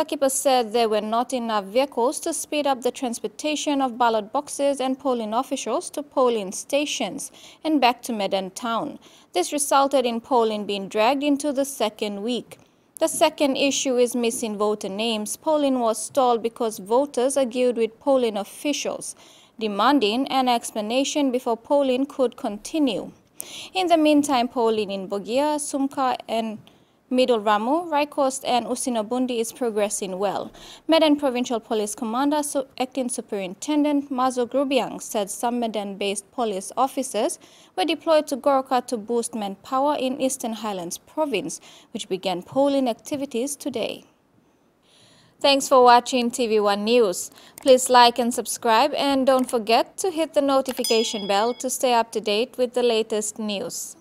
Sakipa said there were not enough vehicles to speed up the transportation of ballot boxes and polling officials to polling stations and back to Madang town. This resulted in polling being dragged into the second week. The second issue is missing voter names. Polling was stalled because voters argued with polling officials, demanding an explanation before polling could continue. In the meantime, polling in Bogia, Sumkar, and Middle Ramu, Rai Coast, and Usino-Bundi is progressing well. Madang Provincial Police Commander, Acting Superintendent Mazuc Rubiang said some Madang-based police officers were deployed to Goroka to boost manpower in Eastern Highlands Province, which began polling activities today. Thanks for watching TVWAN News. Please like and subscribe and don't forget to hit the notification bell to stay up to date with the latest news.